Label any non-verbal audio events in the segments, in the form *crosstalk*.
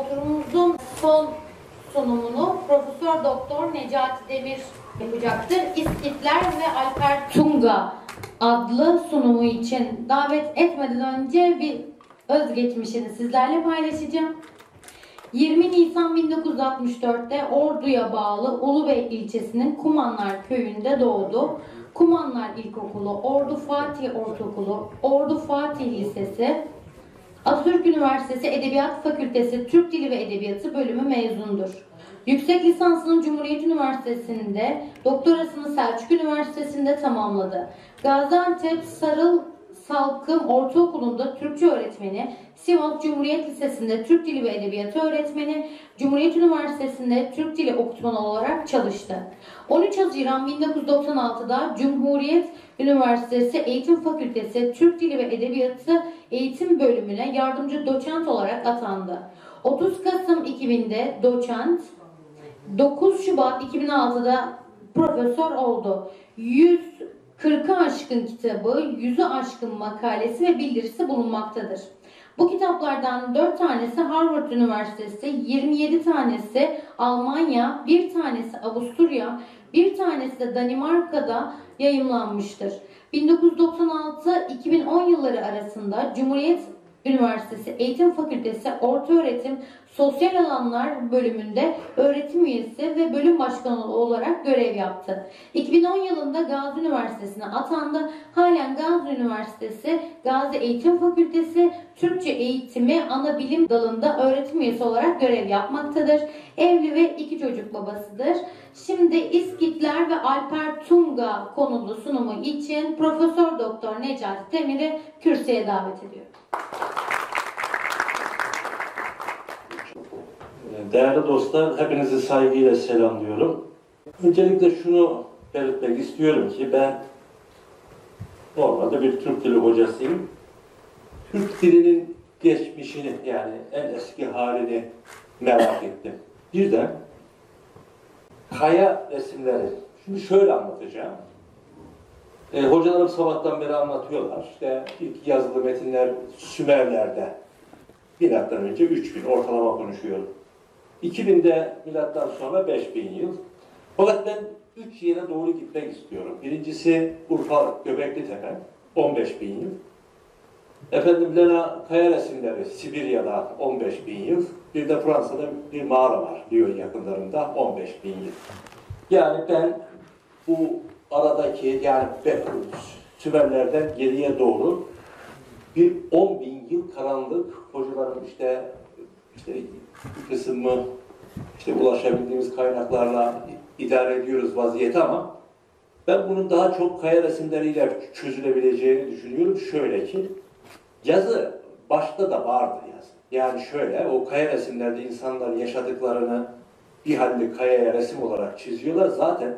Oturumumuzun son sunumunu Profesör Doktor Necati Demir yapacaktır. İskitler ve Alper Tunga adlı sunumu için davet etmeden önce bir özgeçmişini sizlerle paylaşacağım. 20 Nisan 1964'te Ordu'ya bağlı Ulubey ilçesinin Kumanlar köyünde doğdu. Kumanlar İlkokulu, Ordu Fatih Ortaokulu, Ordu Fatih Lisesi, Atatürk Üniversitesi Edebiyat Fakültesi Türk Dili ve Edebiyatı bölümü mezundur. Yüksek lisansını Cumhuriyet Üniversitesi'nde, doktorasını Selçuk Üniversitesi'nde tamamladı. Gaziantep Sarıl Salkım Ortaokulu'nda Türkçe öğretmeni, Sivas Cumhuriyet Lisesi'nde Türk Dili ve Edebiyatı öğretmeni, Cumhuriyet Üniversitesi'nde Türk Dili okutmanı olarak çalıştı. 13 Haziran 1996'da Cumhuriyet Üniversitesi Eğitim Fakültesi Türk Dili ve Edebiyatı Eğitim Bölümüne yardımcı doçent olarak atandı. 30 Kasım 2000'de doçent, 9 Şubat 2006'da profesör oldu. 140'ı aşkın kitabı, 100'ü aşkın makalesi ve bildirisi bulunmaktadır. Bu kitaplardan 4 tanesi Harvard Üniversitesi, 27 tanesi Almanya, bir tanesi Avusturya, bir tanesi de Danimarka'da yayımlanmıştır. 1996-2010 yılları arasında Cumhuriyet Üniversitesi Eğitim Fakültesi Orta Öğretim Sosyal Alanlar bölümünde öğretim üyesi ve bölüm başkanı olarak görev yaptı. 2010 yılında Gazi Üniversitesi'ne atandı. Halen Gazi Üniversitesi Gazi Eğitim Fakültesi Türkçe Eğitimi Ana Bilim Dalında öğretim üyesi olarak görev yapmaktadır. Evli ve iki çocuk babasıdır. Şimdi İskitler ve Alper Tunga konulu sunumu için Profesör Doktor Necati Demir'i kürsüye davet ediyorum. Değerli dostlar, hepinizi saygıyla selamlıyorum. Öncelikle şunu belirtmek istiyorum ki ben normalde bir Türk dili hocasıyım. Türk dilinin geçmişini yani en eski halini merak ettim. Birden kaya resimleri. Şimdi şöyle anlatacağım. E, hocalarım sabahtan beri anlatıyorlar. İşte ilk yazılı metinler Sümerler'de. Milattan önce 3000 ortalama konuşuyorum. 2000'de milattan sonra 5000 yıl. Fakat ben 3 yere doğru gitmek istiyorum. Birincisi Urfa Göbekli Tepe 15 bin yıl. Efendim Lena Kaya resimleri Sibirya'da 15 bin yıl. Bir de Fransa'da bir mağara var Lyon yakınlarında 15 bin yıl. Yani ben bu aradaki yani Sümerlerden geriye doğru bir 10 bin yıl karanlık hocalarım işte işte kısmı işte ulaşabildiğimiz kaynaklarla idare ediyoruz vaziyeti ama ben bunun daha çok kaya resimleriyle çözülebileceğini düşünüyorum. Şöyle ki yazı başta da vardır yazı. Yani şöyle o kaya resimlerde insanlar yaşadıklarını bir halde kayaya resim olarak çiziyorlar. Zaten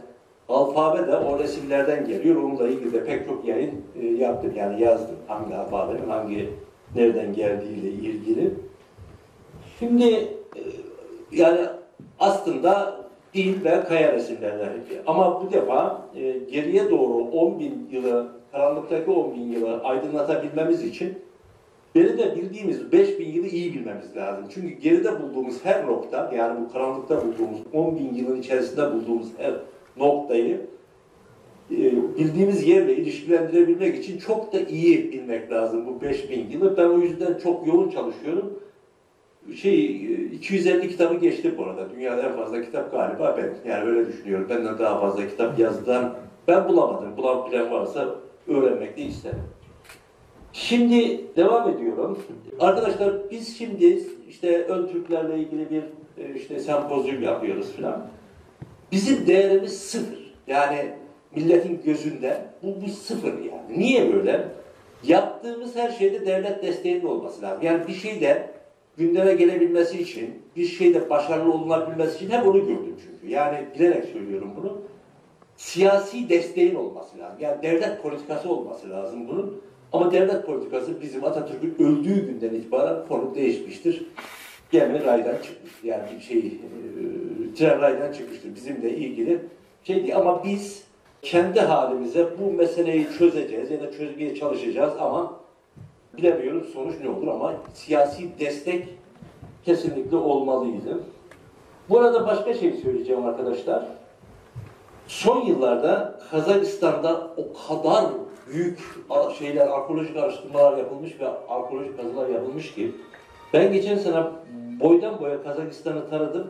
alfabe de o resimlerden geliyor. Onunla ilgili de pek çok yayın e, yaptım. Yani yazdım hangi alfabenin hangi nereden geldiğiyle ilgili. Şimdi e, yani aslında dil ve kaya resimlerden ama bu defa e, geriye doğru 10 bin yılı, karanlıktaki 10 bin yılı aydınlatabilmemiz için beni de bildiğimiz 5 bin yılı iyi bilmemiz lazım. Çünkü geride bulduğumuz her nokta, yani bu karanlıkta bulduğumuz 10 bin yılın içerisinde bulduğumuz her noktayı e, bildiğimiz yerle ilişkilendirebilmek için çok da iyi bilmek lazım bu 5 bin yılı. Ben o yüzden çok yoğun çalışıyorum şey 250 kitabı geçti bu arada. Dünyada en fazla kitap galiba ben. Yani öyle düşünüyorum. Benden daha fazla kitap yazdan ben bulamadım. Bulabilen varsa öğrenmek de isterim. Şimdi devam ediyorum. Arkadaşlar biz şimdi işte ön Türklerle ilgili bir e, işte sempozyum yapıyoruz falan. Bizim değerimiz sıfır. Yani milletin gözünde bu, bu sıfır yani. Niye böyle? Yaptığımız her şeyde devlet desteğinin olması lazım. Yani bir şeyde gündeme gelebilmesi için, bir şeyde başarılı olunabilmesi için hep onu gördüm çünkü. Yani bilerek söylüyorum bunu. Siyasi desteğin olması lazım. Yani devlet politikası olması lazım bunun. Ama devlet politikası bizim Atatürk'ün öldüğü günden itibaren konu değişmiştir. Gemi raydan çıkmıştır. Yani bir şey, e, tren raydan çıkmıştır. Bizimle ilgili şey değil. Ama biz kendi halimize bu meseleyi çözeceğiz ya da çözmeye çalışacağız ama bilemiyorum sonuç ne olur ama siyasi destek kesinlikle olmalıydı. Bu arada başka şey söyleyeceğim arkadaşlar. Son yıllarda Kazakistan'da o kadar büyük şeyler, arkeolojik araştırmalar yapılmış ve arkeolojik kazılar yapılmış ki ben geçen sene boydan boya Kazakistan'ı taradım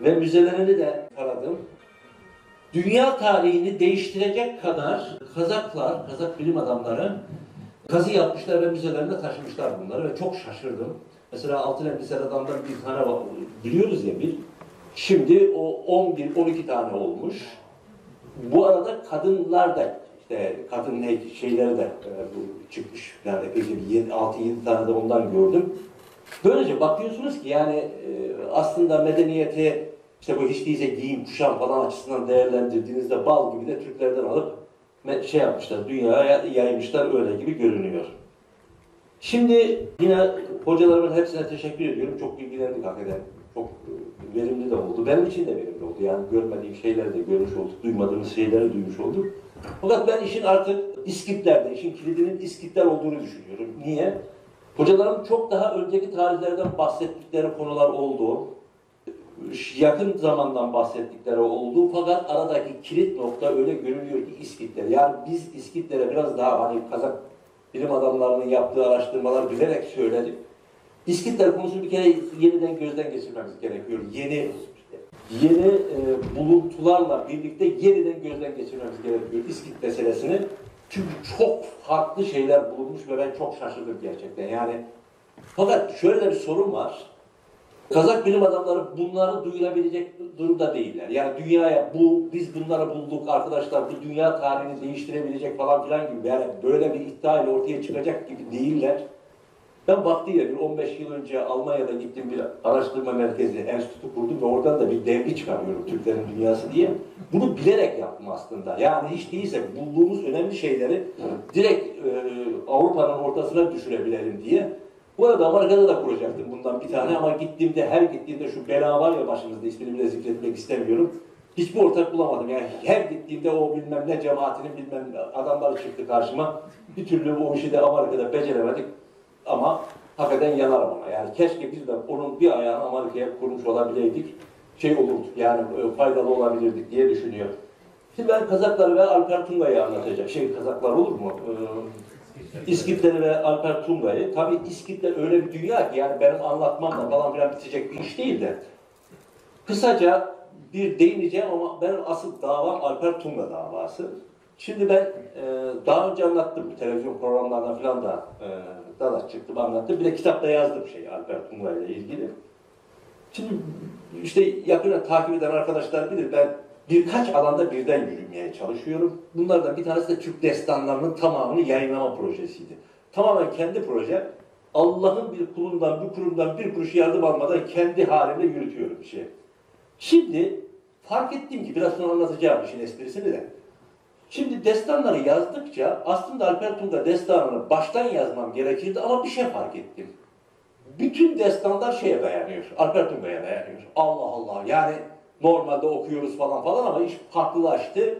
ve müzelerini de taradım. Dünya tarihini değiştirecek kadar Kazaklar, Kazak bilim adamları kazı yapmışlar ve müzelerine taşımışlar bunları ve çok şaşırdım. Mesela Altın Elbise Adam'dan bir tane biliyoruz ya bir. Şimdi o 11-12 tane olmuş. Bu arada kadınlar da işte kadın ne şeyleri de e, bu çıkmış. Yani peki 6-7 tane de ondan gördüm. Böylece bakıyorsunuz ki yani e, aslında medeniyeti işte bu hiç değilse giyim, kuşam falan açısından değerlendirdiğinizde bal gibi de Türklerden alıp şey yapmışlar, dünyaya yaymışlar öyle gibi görünüyor. Şimdi yine hocalarımın hepsine teşekkür ediyorum. Çok ilgilendik hakikaten. Çok e, verimli de oldu. Benim için de verimli oldu. Yani görmediğim şeyleri de görmüş olduk. Duymadığımız şeyleri duymuş olduk. Fakat ben işin artık İskitlerde, işin kilidinin İskitler olduğunu düşünüyorum. Niye? Hocalarım çok daha önceki tarihlerden bahsettikleri konular oldu. Yakın zamandan bahsettikleri oldu. Fakat aradaki kilit nokta öyle görünüyor ki İskitler. Yani biz İskitlere biraz daha hani Kazak bilim adamlarının yaptığı araştırmalar bilerek söyledik. İskitler konusunu bir kere yeniden gözden geçirmemiz gerekiyor. Yeni yeni e, buluntularla birlikte yeniden gözden geçirmemiz gerekiyor İskit meselesini. Çünkü çok farklı şeyler bulunmuş ve ben çok şaşırdım gerçekten. Yani fakat şöyle bir sorun var. Kazak bilim adamları bunları duyurabilecek durumda değiller. Yani dünyaya bu biz bunları bulduk arkadaşlar bu dünya tarihini değiştirebilecek falan filan gibi yani böyle bir iddia ile ortaya çıkacak gibi değiller. Ben vaktiyle bir 15 yıl önce Almanya'da gittim bir araştırma merkezi, enstitü kurdum ve oradan da bir dergi çıkarıyorum Türklerin Dünyası diye. Bunu bilerek yaptım aslında. Yani hiç değilse bulduğumuz önemli şeyleri direkt e, Avrupa'nın ortasına düşürebilelim diye. Bu arada Amerika'da da kuracaktım bundan bir tane ama gittiğimde her gittiğimde şu bela var ya başımızda ismini bile zikretmek istemiyorum. Hiçbir ortak bulamadım. Yani her gittiğimde o bilmem ne cemaatinin bilmem ne adamları çıktı karşıma. Bir türlü o işi de Amerika'da beceremedik. Ama hakikaten yanarım ona. Yani keşke biz de onun bir ayağını Amerika'ya kurmuş olabileydik. Şey olurdu yani e, faydalı olabilirdik diye düşünüyorum. Şimdi ben Kazakları ve Alper Tunga'yı anlatacağım. Şey Kazaklar olur mu? Ee, İskitleri ve Alper Tunga'yı. Tabii İskitler öyle bir dünya ki yani benim anlatmamla falan filan bitecek bir iş değil de. Kısaca bir değineceğim ama benim asıl davam Alper Tunga davası. Şimdi ben e, daha önce anlattım bu televizyon programlarına falan da e, dala çıktım anlattım. Bir de kitapta yazdım şey Alper Tunga ile ilgili. Şimdi işte yakından takip eden arkadaşlar bilir ben birkaç alanda birden yürümeye çalışıyorum. Bunlardan bir tanesi de Türk destanlarının tamamını yayınlama projesiydi. Tamamen kendi proje. Allah'ın bir kulundan, bir kurumdan bir kuruş yardım almadan kendi halimle yürütüyorum bir şey. Şimdi fark ettim ki biraz sonra anlatacağım işin esprisini de. Şimdi destanları yazdıkça aslında Alper Tunga destanını baştan yazmam gerekirdi ama bir şey fark ettim. Bütün destanlar şeye dayanıyor, Alper Tunga'ya dayanıyor. Allah Allah yani normalde okuyoruz falan falan ama iş farklılaştı.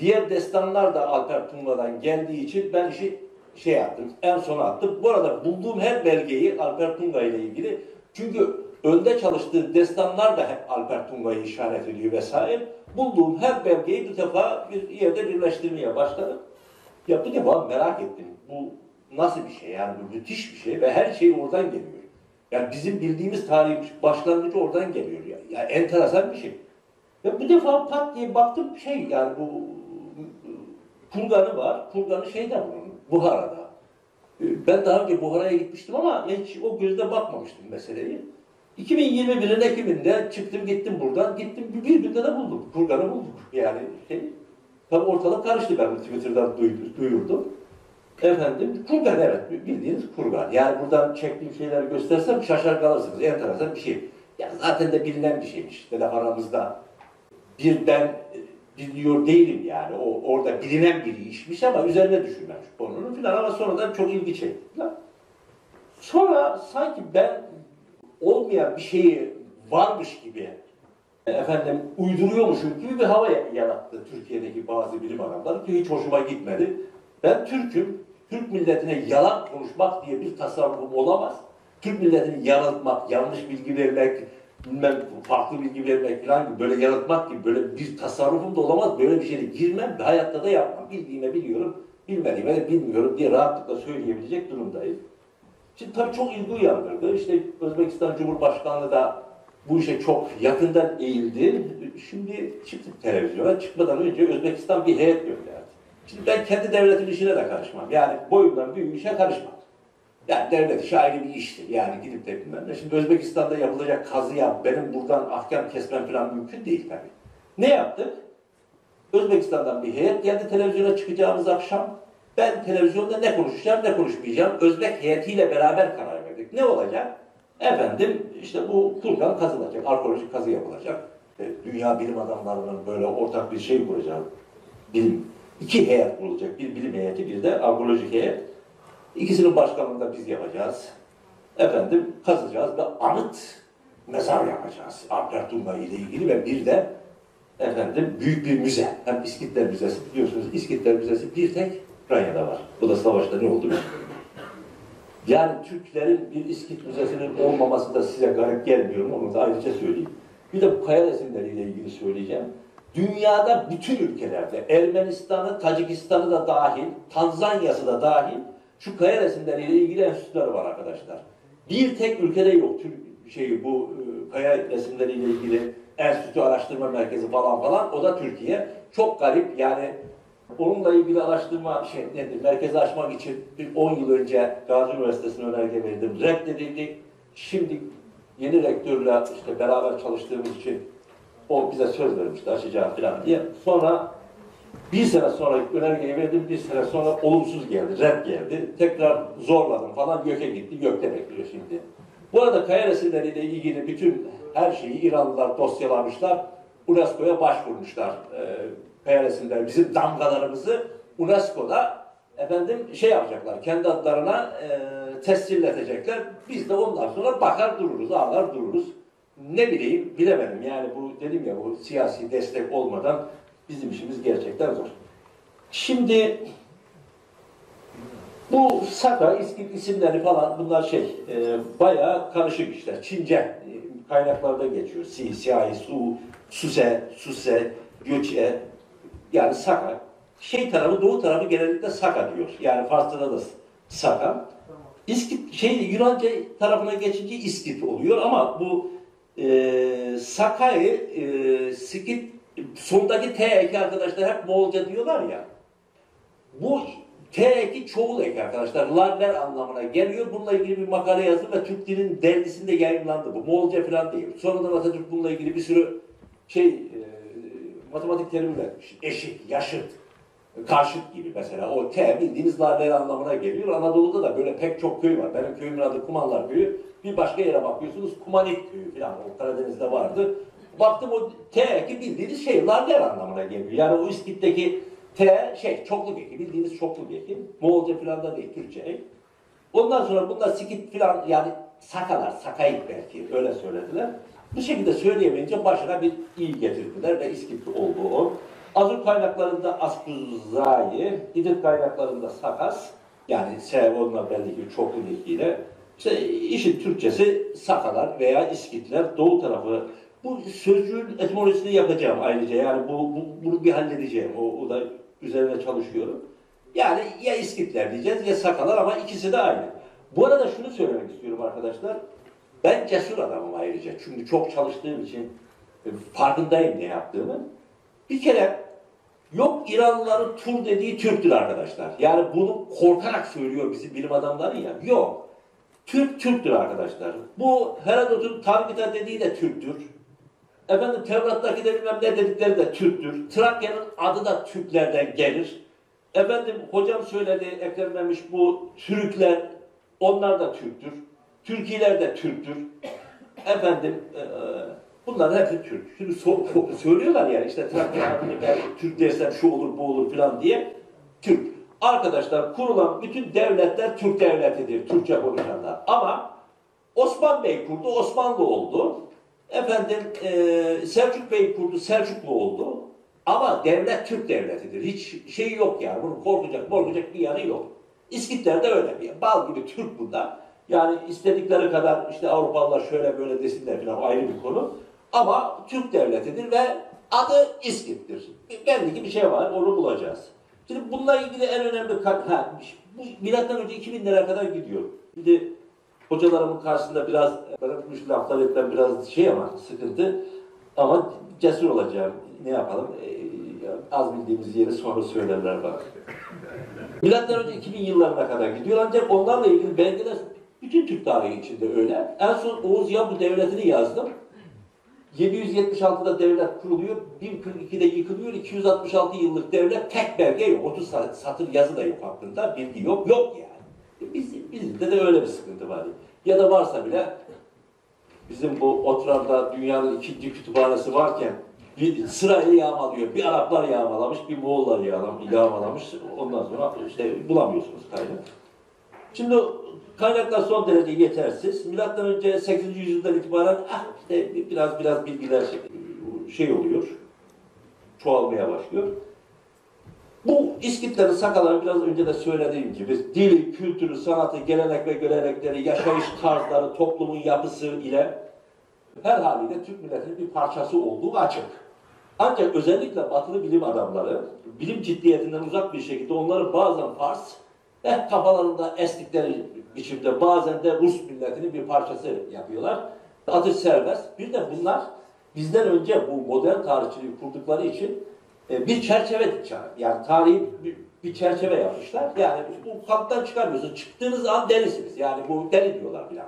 Diğer destanlar da Alper Tunga'dan geldiği için ben işi şey yaptım, en sona attım. Bu arada bulduğum her belgeyi Alper Tunga ile ilgili çünkü önde çalıştığı destanlar da hep Alper Tunga'yı işaret ediyor vesaire. Bulduğum her belgeyi bir defa bir yerde birleştirmeye başladım. Ya bu defa merak ettim. Bu nasıl bir şey yani bu müthiş bir şey ve her şey oradan geliyor. Yani bizim bildiğimiz tarihin başlangıcı oradan geliyor ya. Ya enteresan bir şey. Ve bu defa pat diye baktım şey yani bu kurganı var. Kurganı şeyde bunun Buhara'da. Ben daha önce Buhara'ya gitmiştim ama hiç o gözle bakmamıştım meseleyi. 2021'in Ekim'inde çıktım gittim buradan. Gittim bir, günde de buldum. Kurganı bulduk. Yani şey, tabii ortalık karıştı ben Twitter'dan duy- duyurdum. Efendim kurgan evet bildiğiniz kurgan. Yani buradan çektiğim şeyleri göstersem şaşar kalırsınız. Enteresan bir şey. Ya zaten de bilinen bir şeymiş. İşte de aramızda bir ben e, biliyor değilim yani. O orada bilinen bir işmiş ama üzerine düşünmem şu konunun filan ama sonradan çok ilgi çekti. Sonra sanki ben olmayan bir şeyi varmış gibi efendim uyduruyormuşum gibi bir hava yarattı Türkiye'deki bazı bilim adamları ki hiç hoşuma gitmedi. Ben Türk'üm, Türk milletine yalan konuşmak diye bir tasarrufum olamaz. Türk milletini yanıltmak, yanlış bilgi vermek, bilmem farklı bilgi vermek falan gibi böyle yanıltmak gibi böyle bir tasarrufum da olamaz. Böyle bir şeye girmem ve hayatta da yapmam. Bildiğime biliyorum, bilmediğime de bilmiyorum diye rahatlıkla söyleyebilecek durumdayım. Şimdi tabii çok ilgi uyandırdı. İşte Özbekistan Cumhurbaşkanlığı da bu işe çok yakından eğildi. Şimdi çıktık televizyona. Çıkmadan önce Özbekistan bir heyet gönderdi. Şimdi ben kendi devletin işine de karışmam. Yani boyundan büyük işe karışmam. Yani devlet işi ayrı bir iştir. Yani gidip de bilmem ne. Şimdi Özbekistan'da yapılacak kazıya benim buradan ahkam kesmem falan mümkün değil tabii. Ne yaptık? Özbekistan'dan bir heyet geldi televizyona çıkacağımız akşam. Ben televizyonda ne konuşacağım ne konuşmayacağım Özbek heyetiyle beraber karar verdik. Ne olacak? Efendim işte bu Furkan kazılacak, arkeolojik kazı yapılacak. E, dünya bilim adamlarının böyle ortak bir şey kuracak. Bilim, iki heyet kurulacak. Bir bilim heyeti, bir de arkeolojik heyet. İkisinin başkanlığını da biz yapacağız. Efendim kazacağız ve anıt mezar yapacağız. Alper Tunga ile ilgili ve bir de efendim büyük bir müze. Hem İskitler Müzesi biliyorsunuz İskitler Müzesi bir tek Ranya'da var. Bu da savaşta ne oldu? Yani Türklerin bir İskit Müzesi'nin olmaması da size garip gelmiyor mu? Onu da ayrıca söyleyeyim. Bir de bu kaya resimleriyle ilgili söyleyeceğim. Dünyada bütün ülkelerde, Ermenistan'ı, Tacikistan'ı da dahil, Tanzanya'sı da dahil şu kaya resimleriyle ilgili enstitüler var arkadaşlar. Bir tek ülkede yok Türk şeyi bu e, kaya resimleriyle ilgili enstitü araştırma merkezi falan falan. O da Türkiye. Çok garip yani onunla ilgili araştırma şey nedir, merkezi açmak için bir 10 yıl önce Gazi Üniversitesi'ne önerge verildim. Reddedildik. Şimdi yeni rektörle işte beraber çalıştığımız için o bize söz vermişti açacağım falan diye. Sonra bir sene sonra önergeyi verdim, bir sene sonra olumsuz geldi, red geldi. Tekrar zorladım falan, göke gitti, gökte bekliyor şimdi. Bu arada kaya resimleriyle ilgili bütün her şeyi İranlılar dosyalamışlar. UNESCO'ya başvurmuşlar. Ee, kaya resimler, bizim damgalarımızı UNESCO'da efendim şey yapacaklar, kendi adlarına e, tescilletecekler. Biz de ondan sonra bakar dururuz, ağlar dururuz. Ne bileyim, bilemedim. Yani bu dedim ya bu siyasi destek olmadan bizim işimiz gerçekten zor. Şimdi bu Saka, isimleri falan bunlar şey e, bayağı karışık işler. Çince e, kaynaklarda geçiyor. Si, Siyahi, Su, Suse, Suse, Göçe yani Saka. Şey tarafı, doğu tarafı genellikle Saka diyor. Yani Farsçada da Saka. İskit, şey Yunanca tarafına geçince İskit oluyor ama bu e, Saka'yı e, Skit sondaki T eki arkadaşlar hep Moğolca diyorlar ya. Bu T eki çoğul eki arkadaşlar. Larler anlamına geliyor. Bununla ilgili bir makale yazdım ve Türk dilinin dergisinde yayınlandı bu. Moğolca falan değil. Sonradan Atatürk bununla ilgili bir sürü şey e, matematik terimi vermiş. Eşit, yaşıt, karşıt gibi mesela. O T bildiğiniz larler anlamına geliyor. Anadolu'da da böyle pek çok köy var. Benim köyümün adı Kumanlar Köyü. Bir başka yere bakıyorsunuz Kumanik Köyü falan. O Karadeniz'de vardı. Baktım o T eki bildiğiniz şey larler anlamına geliyor. Yani o İskit'teki T şey çokluk eki bildiğiniz çokluk eki. Moğolca falan da değil Türkçe ek. Ondan sonra bunlar sikit falan yani sakalar, sakayık belki öyle söylediler. Bu şekilde söyleyemeyince başına bir iyi getirdiler ve İskit oldu o. Azur kaynaklarında Askuzai, İdil kaynaklarında Sakas, yani S onunla belli ki çoklu ekiyle. İşte işin Türkçesi Sakalar veya İskitler, doğu tarafı bu sözcüğün etimolojisini yapacağım ayrıca. Yani bu, bu bunu bir halledeceğim. O, o da üzerine çalışıyorum. Yani ya İskitler diyeceğiz ya Sakalar ama ikisi de aynı. Bu arada şunu söylemek istiyorum arkadaşlar. Ben cesur adamım ayrıca. Çünkü çok çalıştığım için farkındayım ne yaptığımı. Bir kere yok İranlıların Tur dediği Türktür arkadaşlar. Yani bunu korkarak söylüyor bizim bilim adamları ya. Yok. Türk Türktür arkadaşlar. Bu Herodot'un Targita dediği de Türktür. Efendim Tevrat'taki de bilmem ne dedikleri de Türktür. Trakya'nın adı da Türklerden gelir. Efendim hocam söyledi Ekrem Memiş bu Türkler onlar da Türktür. Türkiye'ler de Türktür. Efendim e, bunlar hepsi Türk. Şimdi so *laughs* söylüyorlar yani işte Trakya Türk dersem şu olur bu olur falan diye. Türk. Arkadaşlar kurulan bütün devletler Türk devletidir. Türkçe konuşanlar. Ama Osman Bey kurdu, Osmanlı oldu. Efendim e, Selçuk Bey kurdu, Selçuklu oldu. Ama devlet Türk devletidir. Hiç şey yok yani. Bunun korkacak, korkacak bir yanı yok. İskitler de öyle bir. Bal gibi Türk bunda. Yani istedikleri kadar işte Avrupalılar şöyle böyle desinler falan ayrı bir konu. Ama Türk devletidir ve adı İskit'tir. Belli ki bir şey var, onu bulacağız. Şimdi bununla ilgili en önemli ha, bu milattan önce 2000'lere kadar gidiyor. Şimdi hocalarımın karşısında biraz benim bu laflar etmem biraz şey ama sıkıntı ama cesur olacağım. Ne yapalım? Ee, az bildiğimiz yeri sonra söylerler bana. Milattan önce 2000 yıllarına kadar gidiyor ancak onlarla ilgili belgeler bütün Türk tarihi içinde öyle. En son Oğuz Yabu devletini yazdım. 776'da devlet kuruluyor, 1042'de yıkılıyor, 266 yıllık devlet tek belge yok. 30 sa- satır yazı da yok hakkında, bilgi yok, yok yani. Biz, bizde de öyle bir sıkıntı var. Ya da varsa bile bizim bu Otrar'da dünyanın ikinci kütüphanesi varken bir sırayla yağmalıyor. Bir Araplar yağmalamış, bir Moğollar yağmalamış. Ondan sonra işte bulamıyorsunuz kaynak. Şimdi kaynaklar son derece yetersiz. Milattan önce 8. yüzyıldan itibaren ah işte biraz biraz bilgiler şey oluyor. Çoğalmaya başlıyor. Bu İskitlerin sakaları biraz önce de söylediğim gibi dili, kültürü, sanatı, gelenek ve görenekleri, yaşayış tarzları, toplumun yapısı ile her haliyle Türk milletinin bir parçası olduğu açık. Ancak özellikle batılı bilim adamları bilim ciddiyetinden uzak bir şekilde onları bazen Fars, hep kafalarında estikleri biçimde bazen de Rus milletinin bir parçası yapıyorlar. Atış serbest. Bir de bunlar bizden önce bu modern tarihçiliği kurdukları için e, bir çerçeve yani tarihi bir, çerçeve yapmışlar. Yani bu kamptan çıkarmıyorsunuz. Çıktığınız an delisiniz. Yani bu deli diyorlar filan.